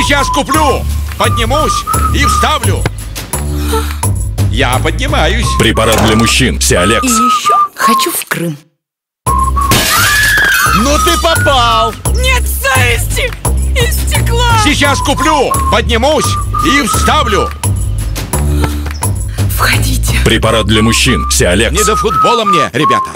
Сейчас куплю, поднимусь и вставлю. Я поднимаюсь. Препарат для мужчин. Сиалекс. И еще хочу в Крым. Ну ты попал. Нет совести! Из стекла! Сейчас куплю, поднимусь и вставлю. Входите. Препарат для мужчин. Сиалекс. Не до футбола мне, ребята.